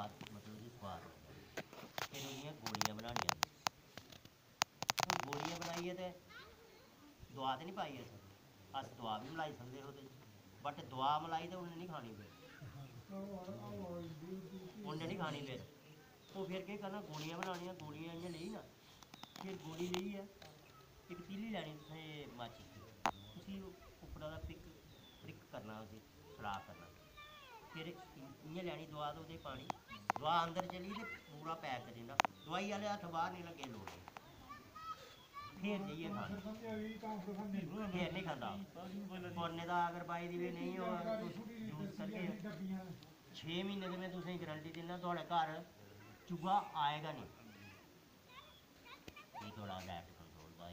ਸਵਾਦ ਮਤਲਬ ਕਿ ਸਵਾਦ ਫਿਰ ਉਹਦੀਆਂ ਗੋਲੀਆਂ ਬਣਾਉਣੀਆਂ। ਹੁਣ ਗੋਲੀਆਂ ਬਣਾਈਏ ਤੇ ਦਵਾ ਤੇ ਨਹੀਂ ਪਾਈ ਅਸੀਂ। ਅਸੀਂ ਦਵਾ ਵੀ ਮਲਾਈ ਸਕਦੇ ਉਹਦੇ ਬਟ ਦਵਾ ਮਲਾਈ ਤੇ ਉਹਨੇ ਨਹੀਂ ਖਾਣੀ ਫਿਰ। ਉਹਨੇ ਨਹੀਂ ਖਾਣੀ ਫਿਰ। ਉਹ ਫਿਰ ਕੀ ਕਰਨਾ, ਗੋਲੀਆਂ ਬਣਾਉਣੀਆਂ, ਗੋਲੀਆਂ ਇੰਨੇ ਲਈ ਨਾ। ਫਿਰ ਗੋਲੀ ਲਈ ਆ। ਇੱਕ ਤੀਲੀ ਲੈਣੀ ਤੁਸੀਂ ਮਾਚੀ ਤੁਸੀਂ ਉੱਪਰ ਦਾ ਪਿਕ ਪ੍ਰਿਕ ਕਰਨਾ, ਉਹਦੇ ਖਰਾਬ ਕਰਨਾ। ਫਿਰ ਇੰਨੇ ਲੈਣੀ ਦਵਾ ਦੋ ਉਹਦੇ ਪਾਣੀ। ਦਵਾ ਅੰਦਰ ਚਲੀ ਤੇ ਪੂਰਾ ਪੈਕ ਕਰ ਦਵਾਈ ਵਾਲੇ ਹੱਥ ਬਾਹਰ ਨਹੀਂ ਲੱਗੇ ਲੋੜ ਫੇਰ ਜਾਈਏ ਖਾਣ। ਫਿਰ ਨਹੀਂ ਖਾਂਦਾ। ਪੁਰਨੇ ਦਾ ਅਗਰ ਬਾਈ ਦੀ ਵੀ ਨਹੀਂ, ਉਹ ਯੂਜ਼ ਕਰਕੇ 6 ਮਹੀਨੇ ਦੇ ਮੈਂ ਤੁਸੀਂ ਗਾਰੰਟੀ ਦਿੰਦਾ, ਤੁਹਾਡੇ ਘਰ ਚੂਹਾ ਆਏਗਾ ਨਹੀਂ। ਇਹ ਥੋੜਾ ਡੈਟ ਕੰਟਰੋਲ ਦਾ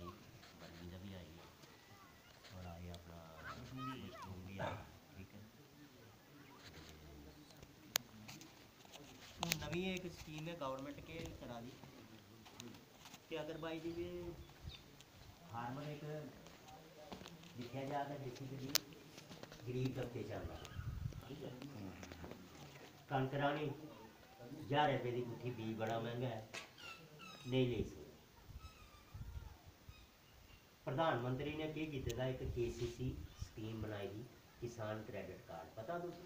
अभी एक स्कीम है गवर्नमेंट के करा दी। कि अगर भाई जी ये फार्मर एक लिखा जाता है बेसिकली गरीब तबके चल रहा कणक रानी ज़्यादा रुपये की गुठी बीज बड़ा महँगा है, नहीं ले सकते। प्रधानमंत्री ने की किया एक के सी सी स्कीम बनाई थी, किसान क्रेडिट कार्ड पता तुझे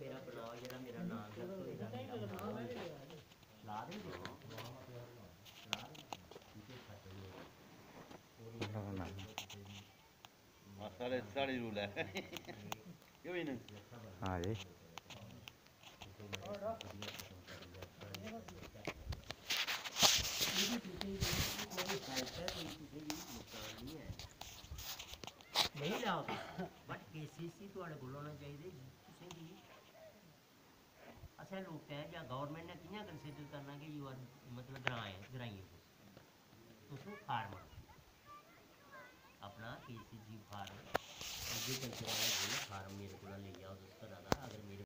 ਆ ਸਾਡੇ ਸਾਡੇ ਰੂਲ ਹੈ ਕਿਉਂ ਇਹਨੂੰ ਹਾਂ ਜੀ ਨਹੀਂ ਲਾਓ ਬਟ ਕੇਸੀਸੀ ਤੁਹਾਡੇ ਕੋਲ ਹੋਣਾ ਚਾਹੀਦੇ ਤੁਸੀਂ ਕੀ ਅਸਲ ਲੋਕ ਹੈ ਜਾਂ ਗਵਰਨਮੈਂਟ ਨੇ ਕਿਹਨਾਂ ਕੰਸੀਡਰ ਕਰਨਾ ਕਿ ਯੂ ਆਰ ਮਤਲਬ ਗਰਾਏ ਗਰਾਈਏ ਤੁਸੀਂ के फार्म एग्रीकल्चर वाला बोला फार्म मेरे को ले जाओ दोस्त अगर मेरे